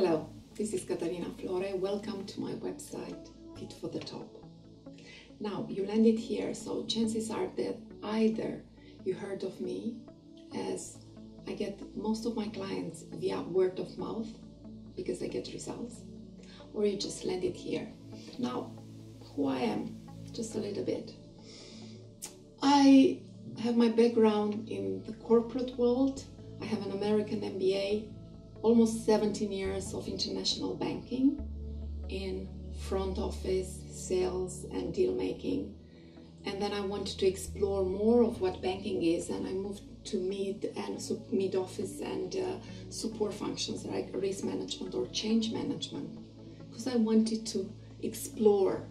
Hello, this is Catalina Flore. Welcome to my website, Fit for the Top. Now, you landed here, so chances are that either you heard of me as I get most of my clients via word of mouth because I get results, or you just landed here. Now, who I am, just a little bit. I have my background in the corporate world. I have an American MBA almost 17 years of international banking in front office, sales, and deal making. And then I wanted to explore more of what banking is, and I moved to mid and mid office and uh, support functions like risk management or change management because I wanted to explore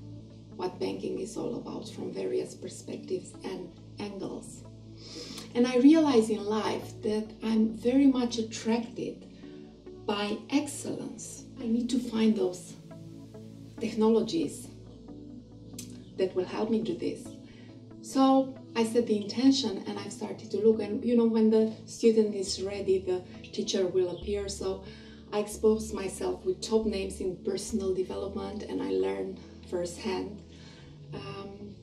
what banking is all about from various perspectives and angles. And I realized in life that I'm very much attracted by excellence. I need to find those technologies that will help me do this. So I set the intention and I started to look and you know when the student is ready the teacher will appear so I exposed myself with top names in personal development and I learned firsthand um,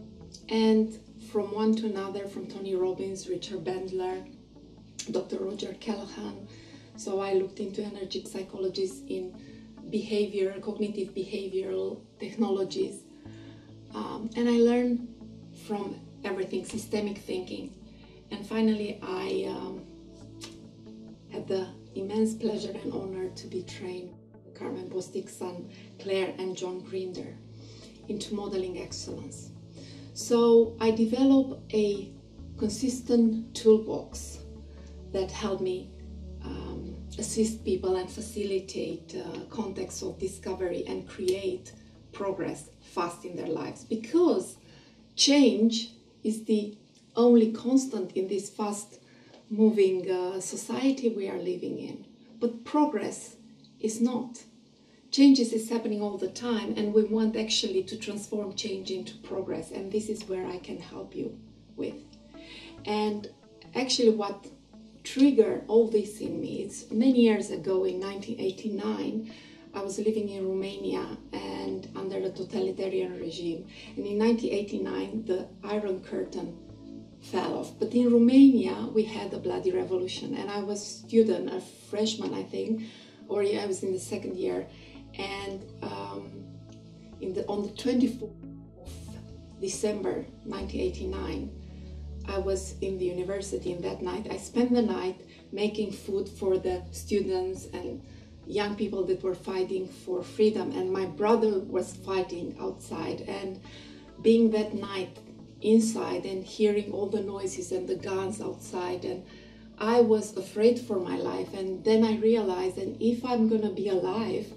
and from one to another from Tony Robbins, Richard Bandler, Dr. Roger Callahan, so I looked into energetic psychologists in behavior, cognitive behavioral technologies. Um, and I learned from everything, systemic thinking. And finally, I um, had the immense pleasure and honor to be trained Carmen Bostic-St. Clair and John Grinder into modeling excellence. So I developed a consistent toolbox that helped me assist people and facilitate uh, context of discovery and create progress fast in their lives. Because change is the only constant in this fast moving uh, society we are living in. But progress is not. Changes is happening all the time and we want actually to transform change into progress and this is where i can help you with. And actually what triggered all this in me. It's many years ago in 1989. I was living in Romania and under the totalitarian regime. And in 1989, the Iron Curtain fell off. But in Romania, we had a bloody revolution. And I was a student, a freshman, I think, or I was in the second year. And um, in the, on the 24th of December 1989, I was in the university and that night. I spent the night making food for the students and young people that were fighting for freedom. And my brother was fighting outside. And being that night inside and hearing all the noises and the guns outside and I was afraid for my life. And then I realized that if I'm gonna be alive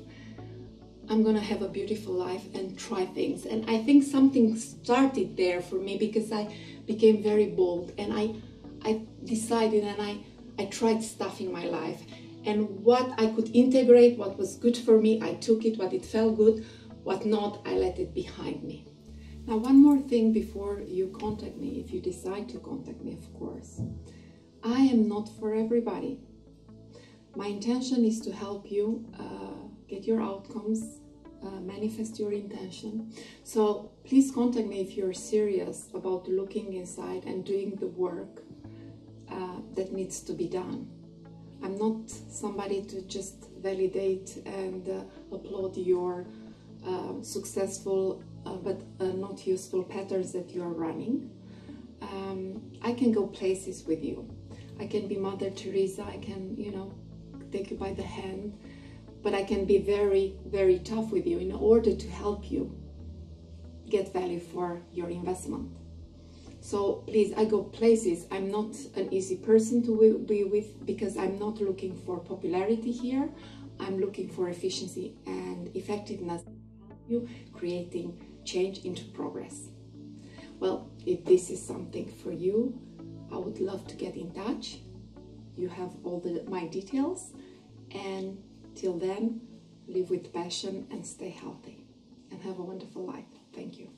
I'm gonna have a beautiful life and try things and I think something started there for me because I became very bold and I, I decided and I, I tried stuff in my life. And what I could integrate, what was good for me, I took it, what it felt good, what not, I let it behind me. Now, one more thing before you contact me, if you decide to contact me, of course. I am not for everybody. My intention is to help you uh, get your outcomes uh, manifest your intention. So please contact me if you're serious about looking inside and doing the work uh, that needs to be done. I'm not somebody to just validate and uh, applaud your uh, successful uh, but not useful patterns that you are running. Um, I can go places with you. I can be Mother Teresa. I can, you know, take you by the hand but I can be very, very tough with you in order to help you get value for your investment. So please, I go places. I'm not an easy person to be with because I'm not looking for popularity here. I'm looking for efficiency and effectiveness. You creating change into progress. Well, if this is something for you, I would love to get in touch. You have all the my details and Till then, live with passion and stay healthy and have a wonderful life. Thank you.